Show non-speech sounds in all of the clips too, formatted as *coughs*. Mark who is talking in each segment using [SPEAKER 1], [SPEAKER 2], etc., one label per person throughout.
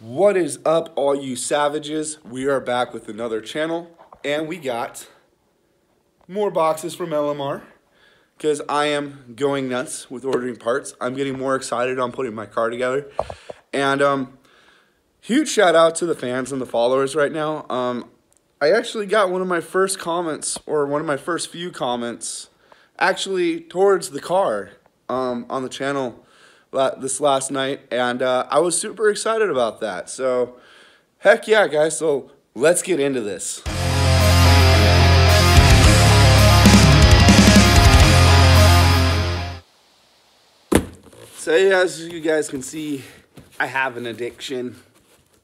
[SPEAKER 1] What is up, all you savages? We are back with another channel, and we got more boxes from LMR because I am going nuts with ordering parts. I'm getting more excited on putting my car together, and um, huge shout out to the fans and the followers right now. Um, I actually got one of my first comments, or one of my first few comments, actually towards the car um, on the channel this last night, and uh, I was super excited about that. So, heck yeah, guys. So, let's get into this. So, as you guys can see, I have an addiction.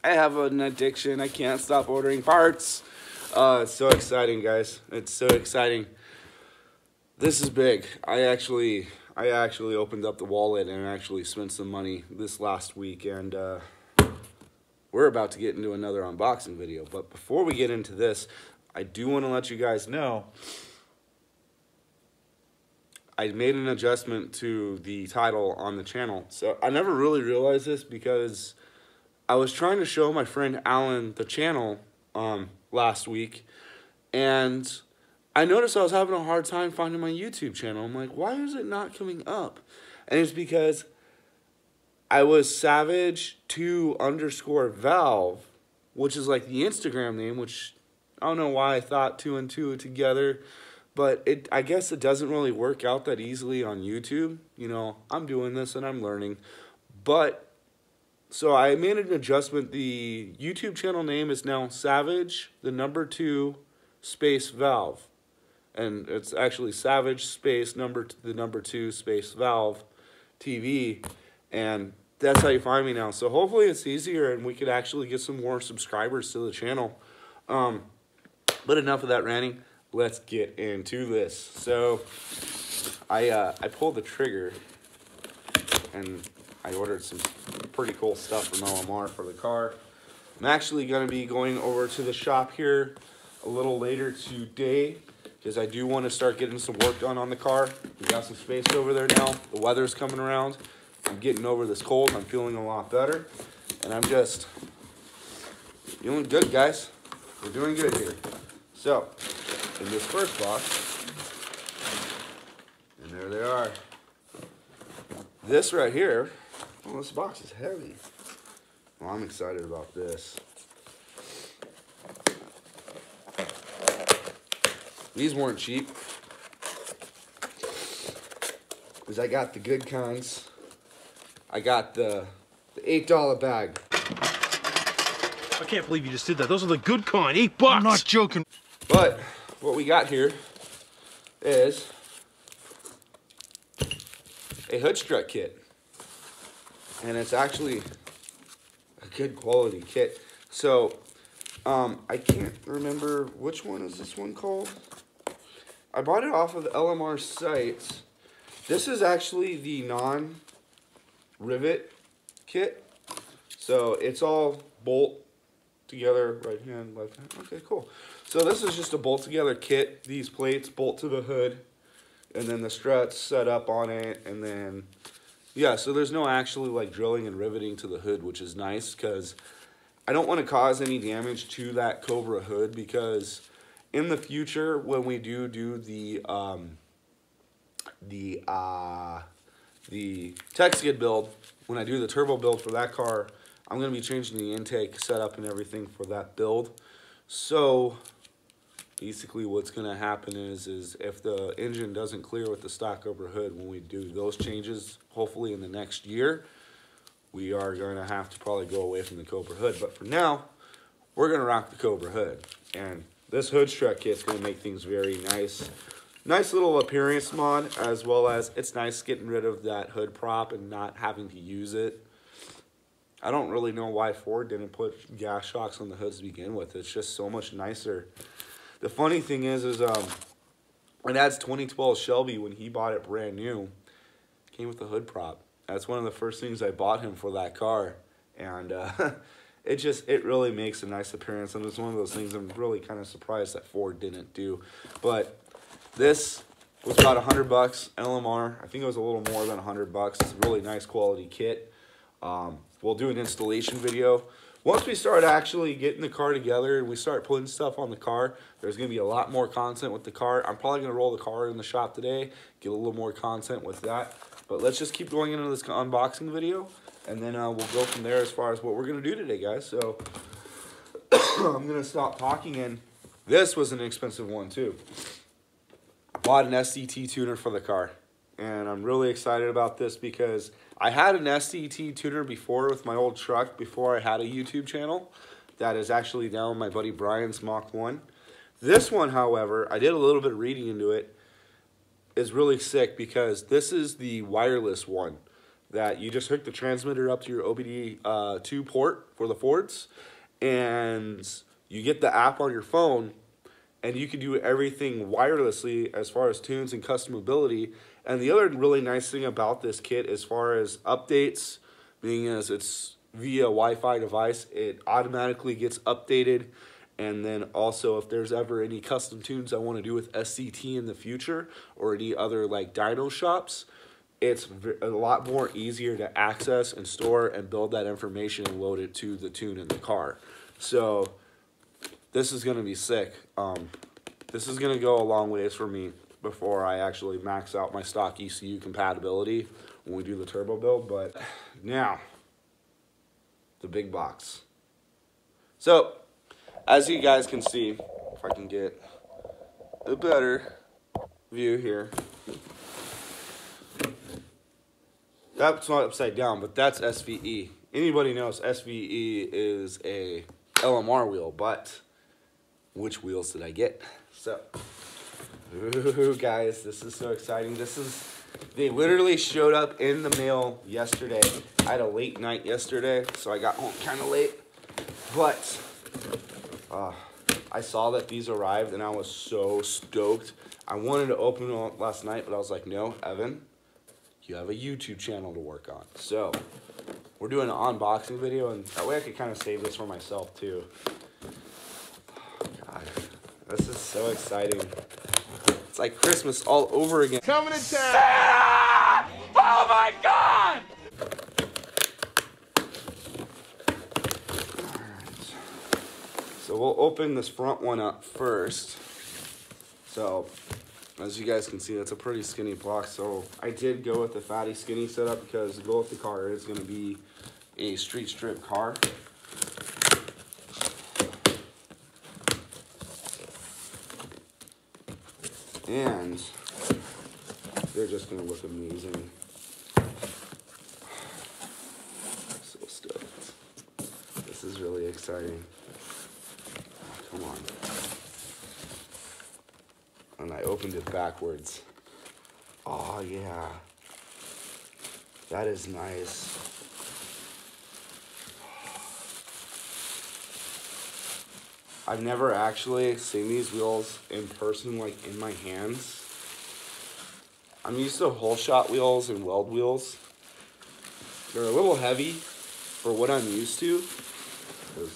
[SPEAKER 1] I have an addiction. I can't stop ordering parts. Uh, it's so exciting, guys. It's so exciting. This is big. I actually I actually opened up the wallet and actually spent some money this last week and uh, we're about to get into another unboxing video. But before we get into this, I do want to let you guys know I made an adjustment to the title on the channel. So I never really realized this because I was trying to show my friend Alan the channel um, last week and I noticed I was having a hard time finding my YouTube channel. I'm like, why is it not coming up? And it's because I was Savage2 underscore Valve, which is like the Instagram name, which I don't know why I thought two and two together. But it, I guess it doesn't really work out that easily on YouTube. You know, I'm doing this and I'm learning. But, so I made an adjustment. The YouTube channel name is now Savage, the number two, space Valve and it's actually Savage space number the number two space Valve TV, and that's how you find me now. So hopefully it's easier and we could actually get some more subscribers to the channel. Um, but enough of that ranting. Let's get into this. So I uh, I pulled the trigger and I ordered some pretty cool stuff from LMR for the car. I'm actually going to be going over to the shop here a little later today because I do want to start getting some work done on the car. We got some space over there now. The weather's coming around. I'm getting over this cold. I'm feeling a lot better. And I'm just feeling good, guys. We're doing good here. So, in this first box, and there they are. This right here, oh, this box is heavy. Well, I'm excited about this. These weren't cheap. Because I got the good cons. I got the, the $8 bag.
[SPEAKER 2] I can't believe you just did that. Those are the good kind, eight bucks.
[SPEAKER 3] I'm not joking.
[SPEAKER 1] But what we got here is a hood strut kit. And it's actually a good quality kit. So, um, I can't remember which one is this one called. I bought it off of LMR site. This is actually the non-rivet kit. So it's all bolt together, right hand, left hand. Okay, cool. So this is just a bolt together kit. These plates bolt to the hood and then the struts set up on it and then yeah, so there's no actually like drilling and riveting to the hood, which is nice because I don't want to cause any damage to that Cobra hood because in the future when we do do the um, the uh, the tech skid build, when I do the turbo build for that car, I'm going to be changing the intake setup and everything for that build. So basically what's going to happen is is if the engine doesn't clear with the stock Cobra hood when we do those changes, hopefully in the next year, we are going to have to probably go away from the Cobra hood. But for now, we're going to rock the Cobra hood. And this hood strut kit is going to make things very nice. Nice little appearance mod, as well as it's nice getting rid of that hood prop and not having to use it. I don't really know why Ford didn't put gas shocks on the hoods to begin with. It's just so much nicer. The funny thing is, is um, my dad's 2012 Shelby, when he bought it brand new, came with a hood prop. That's one of the first things I bought him for that car. And uh, *laughs* it just it really makes a nice appearance and it's one of those things I'm really kind of surprised that Ford didn't do. But this was about a hundred bucks LMR. I think it was a little more than a hundred bucks. It's a really nice quality kit. Um, we'll do an installation video. Once we start actually getting the car together and we start putting stuff on the car, there's going to be a lot more content with the car. I'm probably going to roll the car in the shop today, get a little more content with that. But let's just keep going into this unboxing video, and then uh, we'll go from there as far as what we're going to do today, guys. So *coughs* I'm going to stop talking, and this was an expensive one, too. Bought an SCT tuner for the car, and I'm really excited about this because I had an SCT tuner before with my old truck before I had a YouTube channel. That is actually now my buddy Brian's Mach 1. This one, however, I did a little bit of reading into it, is really sick because this is the wireless one that you just hook the transmitter up to your OBD2 uh, port for the Fords and you get the app on your phone and you can do everything wirelessly as far as tunes and customability. And the other really nice thing about this kit as far as updates, being as it's via Wi-Fi device, it automatically gets updated. And then also if there's ever any custom tunes I want to do with SCT in the future or any other like dyno shops, it's a lot more easier to access and store and build that information and load it to the tune in the car. So this is going to be sick. Um, this is going to go a long ways for me before I actually max out my stock ECU compatibility when we do the turbo build. But now, the big box. So, as you guys can see, if I can get a better view here. That's not upside down, but that's SVE. Anybody knows SVE is a LMR wheel, but which wheels did I get? So, ooh, guys, this is so exciting. This is, they literally showed up in the mail yesterday. I had a late night yesterday, so I got home kind of late. But, uh, I saw that these arrived and I was so stoked. I wanted to open them last night, but I was like, no, Evan, you have a YouTube channel to work on. So, we're doing an unboxing video, and that way I could kind of save this for myself, too. God, this is so exciting. It's like Christmas all over again.
[SPEAKER 3] Coming to town!
[SPEAKER 1] Santa! Oh my god! Alright. So we'll open this front one up first. So, as you guys can see, that's a pretty skinny block. So I did go with the fatty skinny setup because the goal with the car is going to be a street strip car. and they're just gonna look amazing. *sighs* So stoked. This is really exciting. Come on. I opened it backwards. Oh yeah. That is nice. I've never actually seen these wheels in person, like in my hands. I'm used to hole shot wheels and weld wheels. They're a little heavy for what I'm used to.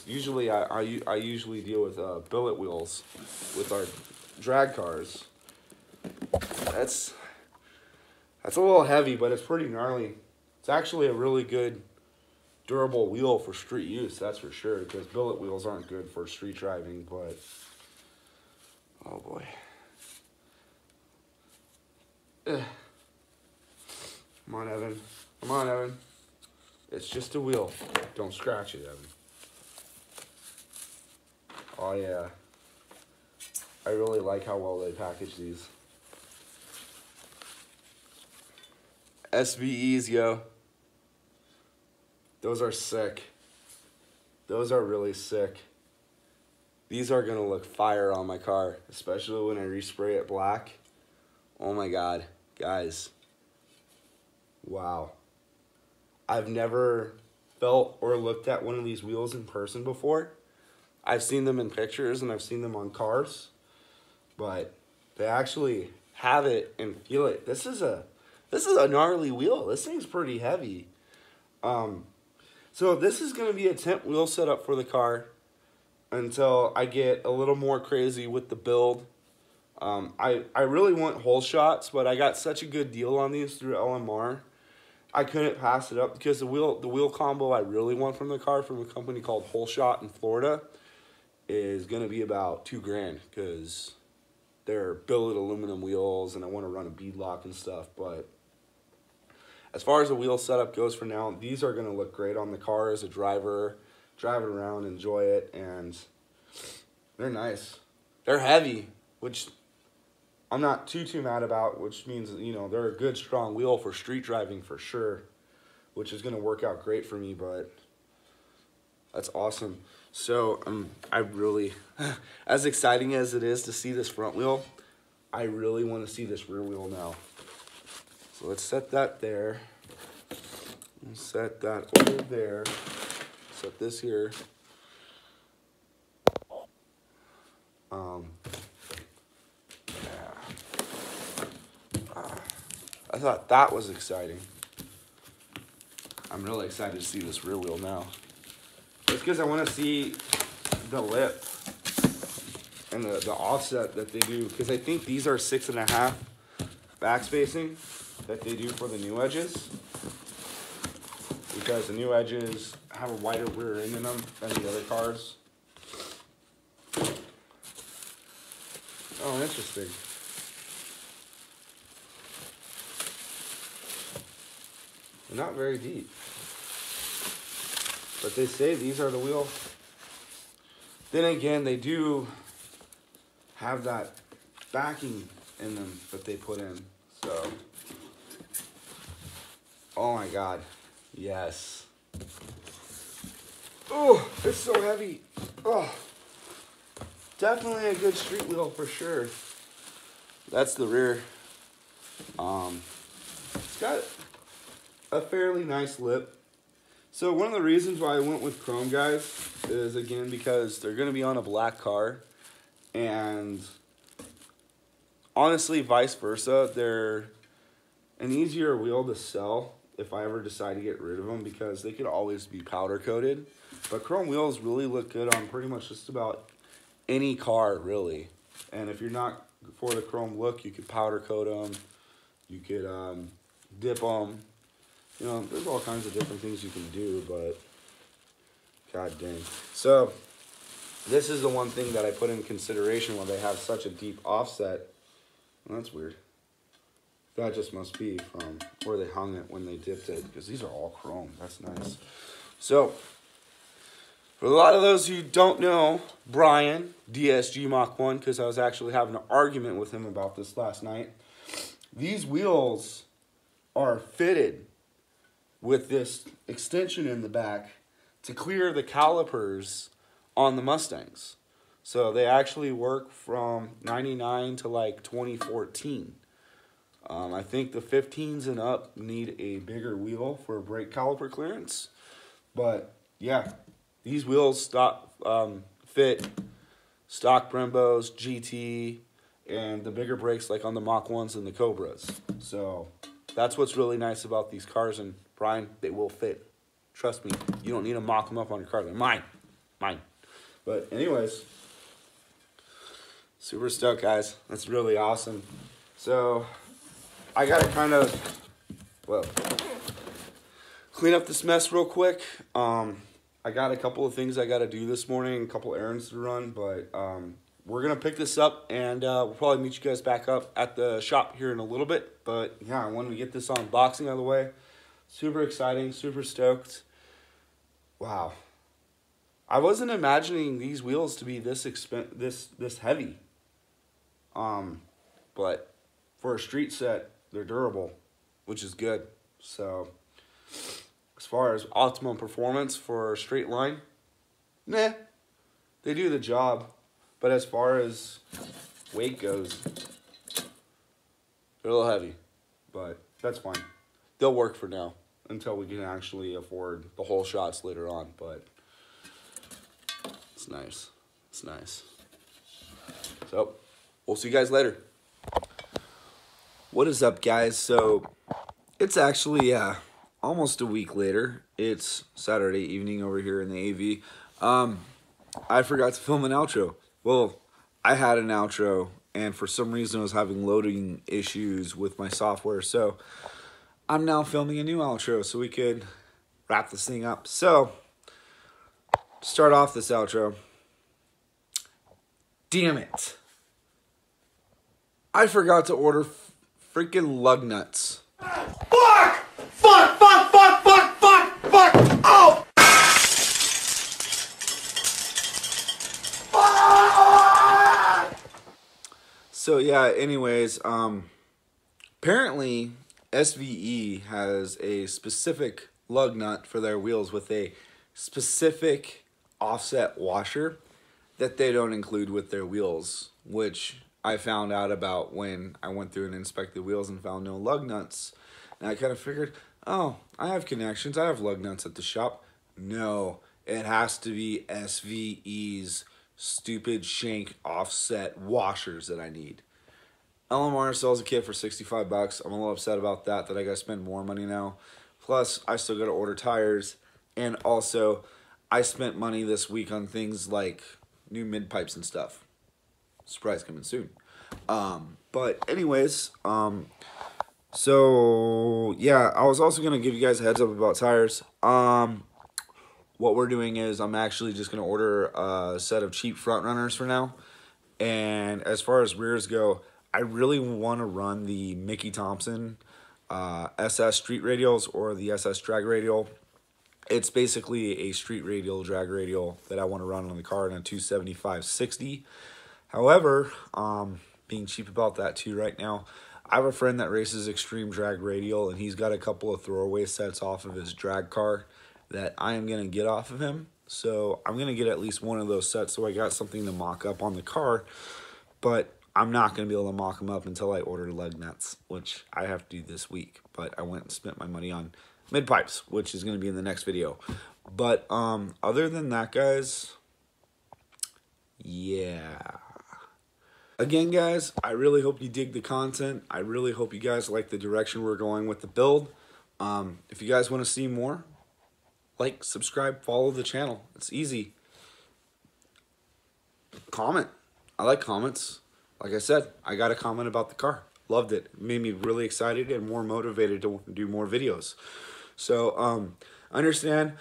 [SPEAKER 1] Usually I, I, I, usually deal with uh, billet wheels with our drag cars. That's that's a little heavy, but it's pretty gnarly. It's actually a really good durable wheel for street use, that's for sure, because billet wheels aren't good for street driving, but, oh boy. Ugh. Come on, Evan. Come on, Evan. It's just a wheel. Don't scratch it, Evan. Oh, yeah. I really like how well they package these. SVEs, yo. Those are sick. Those are really sick. These are gonna look fire on my car, especially when I respray it black. Oh my God, guys. Wow. I've never felt or looked at one of these wheels in person before. I've seen them in pictures and I've seen them on cars, but they actually have it and feel it. This is a this is a gnarly wheel. This thing's pretty heavy. Um, so this is going to be a temp wheel setup for the car until I get a little more crazy with the build. Um, I, I really want hole shots, but I got such a good deal on these through LMR I couldn't pass it up because the wheel the wheel combo I really want from the car from a company called Whole Shot in Florida is gonna be about two grand because they're billet aluminum wheels and I want to run a bead lock and stuff. But as far as the wheel setup goes for now, these are gonna look great on the car as a driver, drive it around, enjoy it, and they're nice. They're heavy, which I'm not too too mad about, which means you know they're a good strong wheel for street driving for sure, which is gonna work out great for me. But that's awesome. So um, I really, *laughs* as exciting as it is to see this front wheel, I really want to see this rear wheel now. So let's set that there. And Set that over there. Set this here. Um, yeah. Uh, I thought that was exciting. I'm really excited to see this rear wheel now. It's because I want to see the lip and the, the offset that they do. Because I think these are six and a half back spacing that they do for the new edges. Because the new edges have a wider rear end in them than the other cars. Oh, interesting. They're not very deep. But they say these are the wheel. Then again, they do have that backing in them that they put in. So, oh my God, yes. Oh, it's so heavy. Oh, definitely a good street wheel for sure. That's the rear. Um, it's got a fairly nice lip. So one of the reasons why I went with chrome guys is again because they're going to be on a black car and honestly vice versa they're an easier wheel to sell if I ever decide to get rid of them because they could always be powder coated but chrome wheels really look good on pretty much just about any car really and if you're not for the chrome look you could powder coat them you could um, dip them you know, there's all kinds of different things you can do, but god dang. So this is the one thing that I put in consideration when they have such a deep offset. Well, that's weird. That just must be from where they hung it when they dipped it, because these are all chrome. That's nice. So, for a lot of those who don't know, Brian, DSG Mach 1, because I was actually having an argument with him about this last night. These wheels are fitted with this extension in the back to clear the calipers on the Mustangs. So they actually work from 99 to like 2014. Um, I think the 15s and up need a bigger wheel for brake caliper clearance. But yeah, these wheels stock, um, fit stock Brembos, GT, and the bigger brakes like on the Mach 1s and the Cobras. So that's what's really nice about these cars. And Brian, they will fit. Trust me, you don't need to mock them up on your car. They're mine. Mine. But anyways, super stoked, guys. That's really awesome. So, I got to kind of, well, clean up this mess real quick. Um, I got a couple of things I got to do this morning, a couple errands to run, but um, we're to pick this up and uh, we'll probably meet you guys back up at the shop here in a little bit. But yeah, when we get this unboxing out of the way, Super exciting, super stoked. Wow. I wasn't imagining these wheels to be this expen- this this heavy. Um, but for a street set, they're durable, which is good. So, as far as optimum performance for straight line, nah, they do the job. But as far as weight goes, they're a little heavy, but that's fine. They'll work for now until we can actually afford the whole shots later on. But it's nice. It's nice. So we'll see you guys later. What is up, guys? So it's actually uh, almost a week later. It's Saturday evening over here in the AV. Um, I forgot to film an outro. Well, I had an outro, and for some reason I was having loading issues with my software. So I'm now filming a new outro so we could wrap this thing up. So, start off this outro. Damn it. I forgot to order freaking lug nuts.
[SPEAKER 3] Fuck! Fuck! Fuck! Fuck! Fuck! Fuck! Fuck! Oh!
[SPEAKER 1] So yeah, anyways, um apparently SVE has a specific lug nut for their wheels with a specific offset washer that they don't include with their wheels, which I found out about when I went through and inspected the wheels and found no lug nuts. And I kind of figured, oh, I have connections. I have lug nuts at the shop. No, it has to be SVE's stupid shank offset washers that I need. LMR sells a kit for 65 bucks. I'm a little upset about that, that I gotta spend more money now. Plus, I still gotta order tires. And also, I spent money this week on things like new mid pipes and stuff. Surprise coming soon. Um, but anyways, um, so yeah, I was also gonna give you guys a heads up about tires. Um, what we're doing is I'm actually just gonna order a set of cheap front runners for now. And as far as rears go, I really want to run the Mickey Thompson uh, SS Street Radials or the SS Drag Radial. It's basically a street radial drag radial that I want to run on the car in a 275-60. However, um, being cheap about that too right now, I have a friend that races extreme drag radial and he's got a couple of throwaway sets off of his drag car that I am going to get off of him. So I'm going to get at least one of those sets so I got something to mock up on the car. But I'm not going to be able to mock them up until I order lug nuts, which I have to do this week. But I went and spent my money on mid pipes, which is going to be in the next video. But um, other than that, guys, yeah. Again, guys, I really hope you dig the content. I really hope you guys like the direction we're going with the build. Um, if you guys want to see more, like, subscribe, follow the channel. It's easy. Comment. I like comments. Like I said, I got a comment about the car. Loved it. it made me really excited and more motivated to do more videos. So, um, understand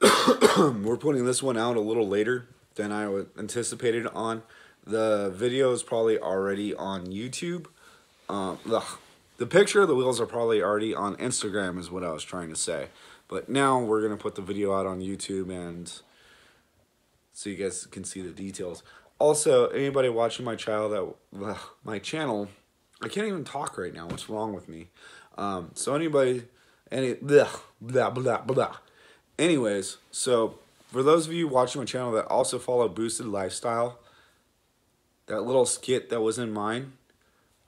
[SPEAKER 1] *coughs* we're putting this one out a little later than I anticipated on. The video is probably already on YouTube. Um, the, picture of the wheels are probably already on Instagram is what I was trying to say. But now we're going to put the video out on YouTube and so you guys can see the details. Also, anybody watching my child that my channel, I can't even talk right now. What's wrong with me? Um, so anybody, any blah blah blah blah. Anyways, so for those of you watching my channel that also follow Boosted Lifestyle, that little skit that was in mine,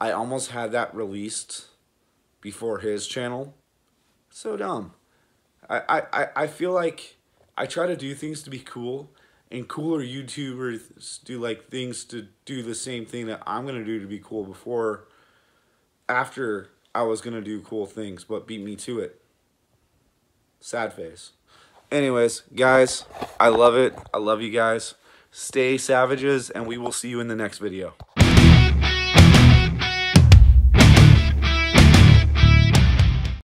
[SPEAKER 1] I almost had that released before his channel. So dumb. I, I, I feel like I try to do things to be cool and cooler YouTubers do like things to do the same thing that I'm gonna do to be cool before after I was gonna do cool things but beat me to it. Sad face. Anyways, guys, I love it. I love you guys. Stay savages and we will see you in the next video.